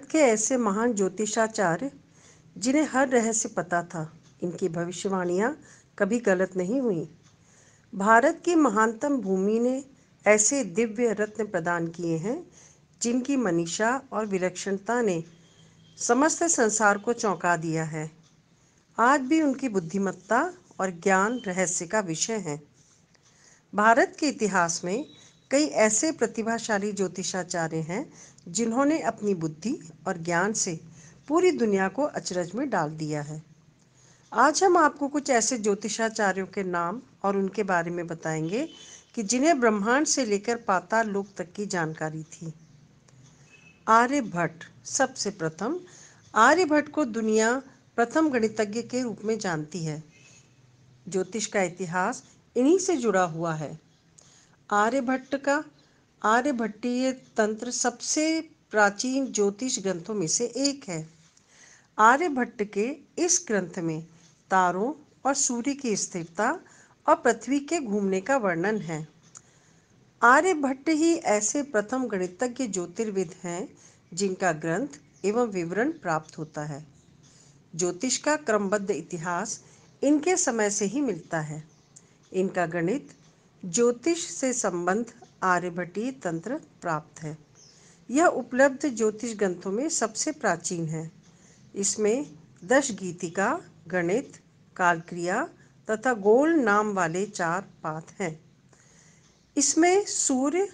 भारत के ऐसे महान ज्योतिषाचार्य, जिन्हें हर रहस्य पता था, इनकी भविष्यवाणियाँ कभी गलत नहीं हुई। भारत की महानतम भूमि ने ऐसे दिव्य रत्न प्रदान किए हैं, जिनकी मनीषा और विलक्षणता ने समस्त संसार को चौंका दिया है। आज भी उनकी बुद्धिमत्ता और ज्ञान रहस्य का विषय है। भारत के इतिहास में कई ऐसे प्रतिभाशाली ज्योतिषाचार्य हैं जिन्होंने अपनी बुद्धि और ज्ञान से पूरी दुनिया को अचरज में डाल दिया है। आज हम आपको कुछ ऐसे ज्योतिषाचार्यों के नाम और उनके बारे में बताएँगे कि जिन्हें ब्रह्मांड से लेकर पाताल लोक तक की जानकारी थी। आर्यभट्ट सबसे प्रथम। आर्यभट्ट को दुनिया प्रथम गणितज्ञ के रूप में जानती है। ज्योतिष का इतिहास इन्हीं से जुड़ा हुआ है। आर्यभट्ट का। आर्यभट्टीय तंत्र सबसे प्राचीन ज्योतिष ग्रंथों में से एक है। आर्यभट्ट के इस ग्रंथ में तारों और सूर्य की स्थिरता और पृथ्वी के घूमने का वर्णन है। आर्यभट्ट ही ऐसे प्रथम गणितज्ञ ज्योतिर्विद हैं जिनका ग्रंथ एवं विवरण प्राप्त होता है। ज्योतिष का क्रमबद्ध इतिहास इनके समय से ही मिलता है। इनका गणित ज्योतिष से संबंध आर्यभट्टीय तंत्र प्राप्त है। यह उपलब्ध ज्योतिष ग्रंथों में सबसे प्राचीन है। इसमें दश गीतिका, गणित, कालक्रिया तथा गोल नाम वाले चार पाठ हैं। इसमें सूर्य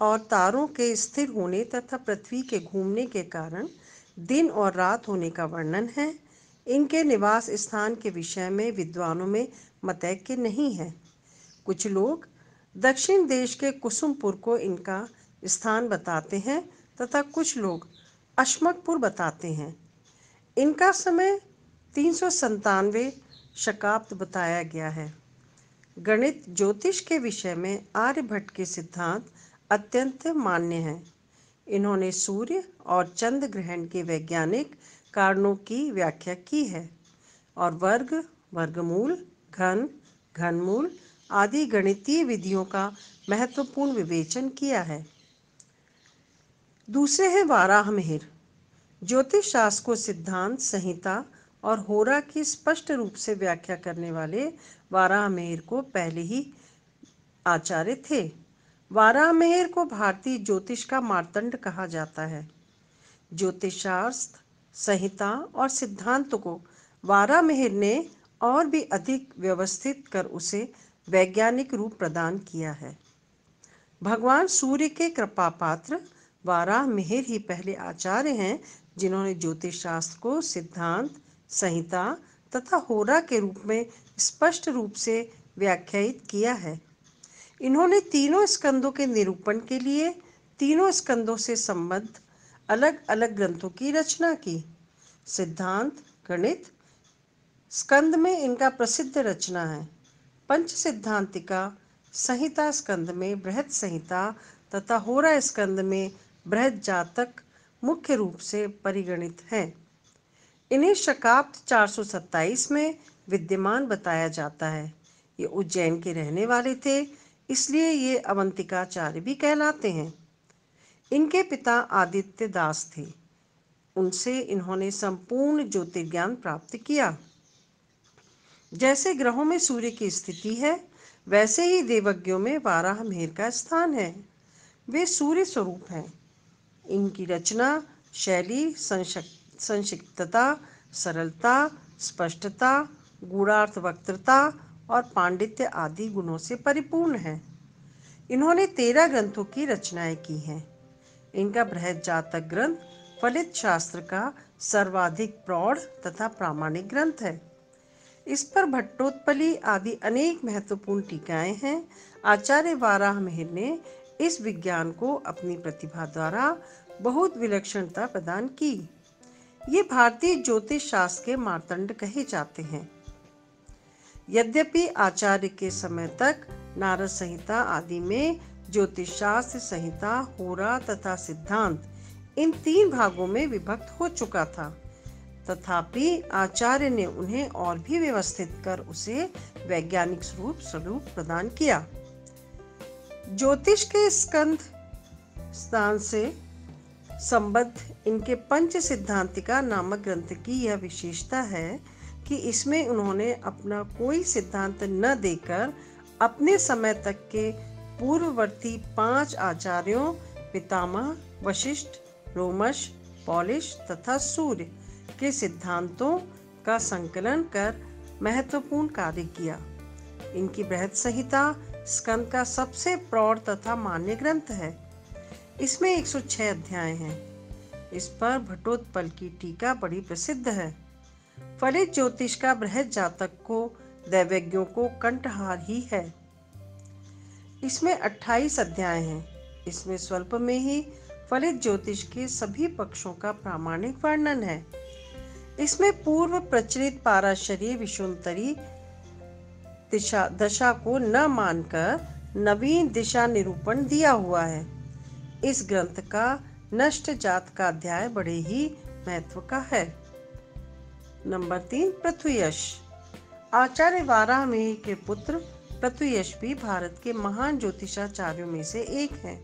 और तारों के स्थिर होने तथा पृथ्वी के घूमने के कारण दिन और रात होने का वर्णन है। इनके निवास स्थान के विषय में विद्वानों में मतैक्य नहीं है। कुछ लोग दक्षिण देश के कुसुमपुर को इनका स्थान बताते हैं तथा कुछ लोग अशमकपुर बताते हैं। इनका समय तीन सौ शकाब्द बताया गया है। गणित ज्योतिष के विषय में आर्यभट्ट के सिद्धांत अत्यंत मान्य हैं। इन्होंने सूर्य और चंद्र ग्रहण के वैज्ञानिक कारणों की व्याख्या की है और वर्ग, वर्गमूल, घन, घनमूल आदि गणितीय विधियों का महत्वपूर्ण विवेचन किया है। दूसरे हैं वाराह मिहिर। ज्योतिष शास्त्र को सिद्धांत संहिता और होरा की स्पष्ट रूप से व्याख्या करने वाले वाराह मेहर को पहले ही आचार्य थे। वाराह मेहर को भारतीय ज्योतिष का मारतंड कहा जाता है। ज्योतिष शास्त्र संहिता और सिद्धांत को वारा मेहर ने और भी अधिक व्यवस्थित कर उसे वैज्ञानिक रूप प्रदान किया है। भगवान सूर्य के कृपा पात्र वाराह मिहिर ही पहले आचार्य हैं, जिन्होंने ज्योतिष शास्त्र को सिद्धांत, संहिता तथा होरा के रूप में स्पष्ट रूप से व्याख्यायित किया है। इन्होंने तीनों स्कंदों के निरूपण के लिए तीनों स्कंदों से संबद्ध अलग अलग ग्रंथों की रचना की। सिद्धांत, गणित, स्कंद में इनका प्रसिद्ध रचना है। पंच सिद्धांतिका संहिता स्कंद में बृहद संहिता तथा होरा स्कंद में बृहद जातक मुख्य रूप से परिगणित हैं। इन्हें शकाब्द 427 में विद्यमान बताया जाता है। ये उज्जैन के रहने वाले थे, इसलिए ये अवंतिकाचार्य भी कहलाते हैं। इनके पिता आदित्य दास थे। उनसे इन्होंने संपूर्ण ज्योतिर्ज्ञान प्राप्त किया। जैसे ग्रहों में सूर्य की स्थिति है, वैसे ही देवज्ञों में वाराह मेहर का स्थान है। वे सूर्य स्वरूप हैं। इनकी रचना, शैली संक्षिप्तता, सरलता, स्पष्टता गुणार्थ वक्तृता और पांडित्य आदि गुणों से परिपूर्ण है। इन्होंने तेरह ग्रंथों की रचनाएँ की हैं। इनका बृहद जातक ग्रंथ फलित शास्त्र का सर्वाधिक प्रौढ़ तथा प्रामाणिक ग्रंथ है। इस पर भट्टोत्पली आदि अनेक महत्वपूर्ण टीकाएँ हैं। आचार्य वाराह मेहर ने इस विज्ञान को अपनी प्रतिभा द्वारा बहुत विलक्षणता प्रदान की। ये भारतीय ज्योतिष शास्त्र के मारतंड कहे जाते हैं। यद्यपि आचार्य के समय तक नारद संहिता आदि में ज्योतिष शास्त्र संहिता, होरा तथा सिद्धांत इन तीन भागों में विभक्त हो चुका था। तथापि आचार्य ने उन्हें और भी व्यवस्थित कर उसे वैज्ञानिक स्वरूप स्वरूप प्रदान किया। ज्योतिष के स्कंध स्थान से संबद्ध इनके पंच सिद्धांतिका नामक ग्रंथ की यह विशेषता है कि इसमें उन्होंने अपना कोई सिद्धांत न देकर अपने समय तक के पूर्ववर्ती पाँच आचार्यों, पितामह, वशिष्ठ, रोमश, पॉलिश तथा सूर्य के सिद्धांतों का संकलन कर महत्वपूर्ण कार्य किया। इनकी बृहद संहिता स्कंद का सबसे प्रौढ़ तथा मान्य ग्रंथ है। इसमें 106 अध्याय हैं। इस पर भट्टोत्पल की टीका बड़ी प्रसिद्ध है। फलित ज्योतिष का बृहद जातक को, दैवज्ञों को कंठहार ही है। इसमें 28 अध्याय हैं। इसमें स्वल्प में ही फलित ज्योतिष के सभी पक्षों का प्रामाणिक वर्णन है। इसमें पूर्व प्रचलित पाराशरीय विशुंतरी दिशा, दशा को न मानकर नवीन दिशा निरूपण दिया हुआ है। इस ग्रंथ का नष्ट जात का अध्याय बड़े ही महत्व का है। नंबर तीन, पृथ्वीयश। आचार्य वाराह के पुत्र पृथ्वीयश भी भारत के महान ज्योतिषाचार्यों में से एक हैं।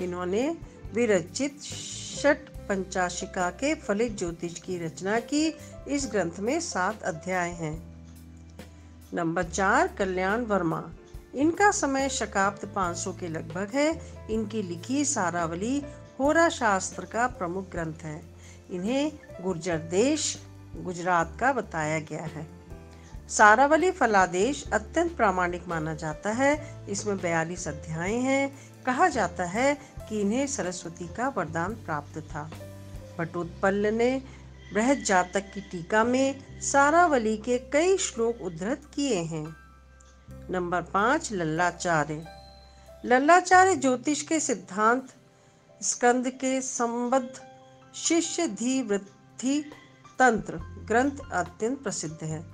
इन्होंने विरचित षट पंचाशिका के फलित ज्योतिष की रचना की इस ग्रंथ में सात अध्याय हैं। नंबर चार, कल्याण वर्मा। इनका समय शकाब्द 500 के लगभग है। इनकी लिखी सारावली होरा शास्त्र का प्रमुख ग्रंथ है। इन्हें गुर्जर देश, गुजरात का बताया गया है। सारावली फलादेश अत्यंत प्रामाणिक माना जाता है। इसमें बयालीस अध्याय हैं। कहा जाता है कि इन्हें सरस्वती का वरदान प्राप्त था। भटोत्पल ने बृहद जातक की टीका में सारावली के कई श्लोक उद्धृत किए हैं। नंबर पाँच, लल्लाचार्य। लल्लाचार्य ज्योतिष के सिद्धांत, स्कंद के संबद्ध शिष्य धी वृद्धि तंत्र ग्रंथ अत्यंत प्रसिद्ध है।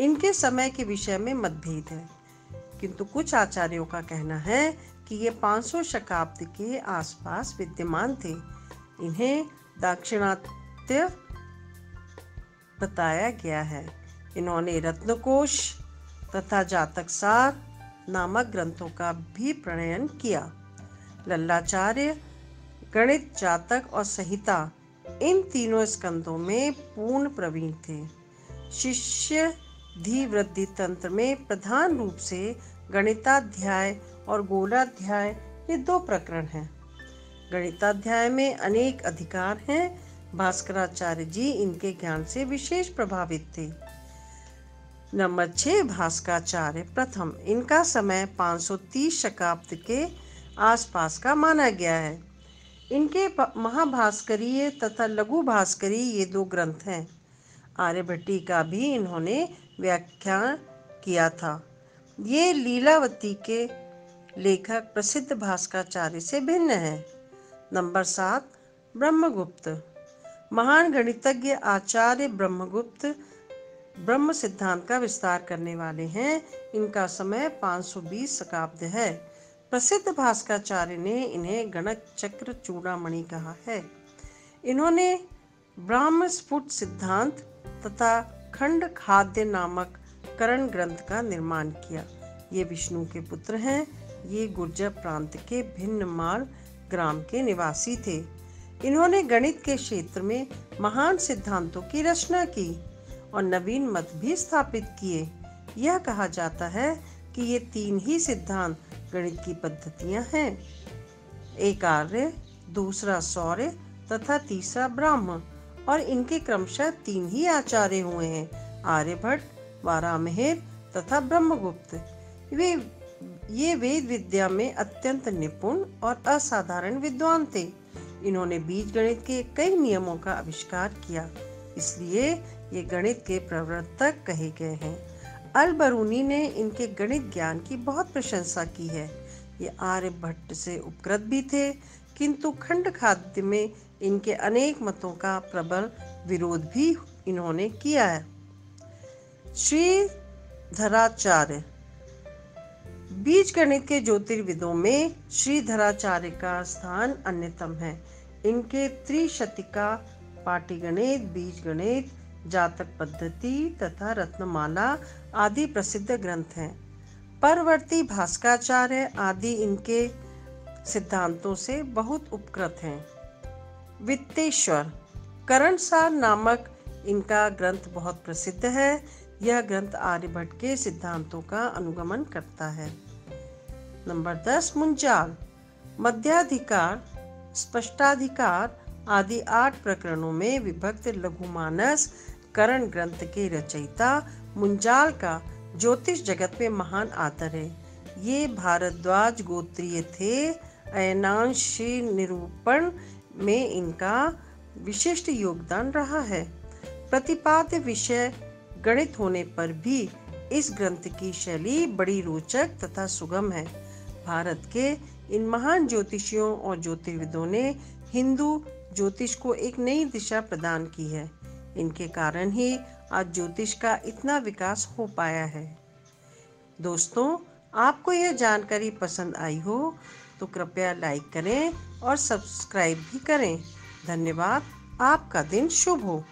इनके समय के विषय में मतभेद है। किंतु कुछ आचार्यों का कहना है कि ये 500 शताब्दी के आसपास विद्यमान थे। इन्हें दाक्षिणात्य बताया गया है। इन्होंने रत्नकोश तथा जातक सार नामक ग्रंथों का भी प्रणयन किया। लल्लाचार्य, गणित जातक और संहिता इन तीनों स्कंदों में पूर्ण प्रवीण थे। शिष्य धी वृद्धि तंत्र में प्रधान रूप से गणिताध्याय और गोलाध्याय ये दो प्रकरण हैं। गणिताध्याय में अनेक अधिकार हैं। भास्कराचार्य जी इनके ज्ञान से विशेष प्रभावित थे। नंबर छः भास्कराचार्य प्रथम। इनका समय 530 शकाब्द के आसपास का माना गया है। इनके महाभास्करीय तथा लघु भास्करी ये दो ग्रंथ हैं। आर्यभट्टी का भी इन्होंने व्याख्या किया था। ये लीलावती के लेखक प्रसिद्ध भास्कराचार्य से भिन्न है। नंबर सात, ब्रह्मगुप्त। महान गणितज्ञ आचार्य ब्रह्मगुप्त ब्रह्म सिद्धांत का विस्तार करने वाले हैं। इनका समय 520 शताब्द है। प्रसिद्ध भास्कराचार्य ने इन्हें गणक चक्र चूड़ामणि कहा है। इन्होंने ब्राह्म स्फुट सिद्धांत तथा खंड खाद्य नामक करण ग्रंथ का निर्माण किया। ये विष्णु के पुत्र हैं। ये गुर्जर प्रांत के भिन्न माल ग्राम के निवासी थे। इन्होंने गणित के क्षेत्र में महान सिद्धांतों की रचना की और नवीन मत भी स्थापित किए। यह कहा जाता है कि ये तीन ही सिद्धांत गणित की पद्धतियाँ हैं। एक आर्य, दूसरा सौर्य तथा तीसरा ब्राह्म और इनके क्रमशः तीन ही आचार्य हुए हैं, आर्यभट्ट वारामहेर तथा ब्रह्मगुप्त। वे, ये वेद विद्या में अत्यंत निपुण और असाधारण विद्वान थे। इन्होंने बीज गणित के कई नियमों का आविष्कार किया, इसलिए ये गणित के प्रवर्तक कहे गए हैं। अल बरूनी ने इनके गणित ज्ञान की बहुत प्रशंसा की है। ये आर्यभट्ट से उपकृत भी थे, किंतु खंड खाद्य में इनके अनेक मतों का प्रबल विरोध भी इन्होंने किया है। श्री धराचार्य, बीज गणित के ज्योतिर्विदों में श्रीधराचार्य का स्थान अन्यतम है। इनके त्रिशतिका पाटीगणित, बीज गणित, जातक पद्धति तथा रत्नमाला आदि प्रसिद्ध ग्रंथ हैं। परवर्ती भास्कराचार्य आदि इनके सिद्धांतों से बहुत उपकृत हैं। वित्तेश्वर। करणसार नामक इनका ग्रंथ बहुत प्रसिद्ध है। यह ग्रंथ आर्यभट्ट के सिद्धांतों का अनुगमन करता है। नंबर दस, मुंजाल। मध्याधिकार, स्पष्टाधिकार आदि आठ प्रकरणों में विभक्त लघुमानस करण ग्रंथ के रचयिता मुंजाल का ज्योतिष जगत में महान आदर है। ये भारद्वाज गोत्रीय थे। अयनांशी निरूपण में इनका विशिष्ट योगदान रहा है। प्रतिपाद्य विषय गणित होने पर भी इस ग्रंथ की शैली बड़ी रोचक तथा सुगम है। भारत के इन महान ज्योतिषियों और ज्योतिर्विदों ने हिंदू ज्योतिष को एक नई दिशा प्रदान की है। इनके कारण ही आज ज्योतिष का इतना विकास हो पाया है। दोस्तों, आपको यह जानकारी पसंद आई हो तो कृपया लाइक करें और सब्सक्राइब भी करें। धन्यवाद। आपका दिन शुभ हो।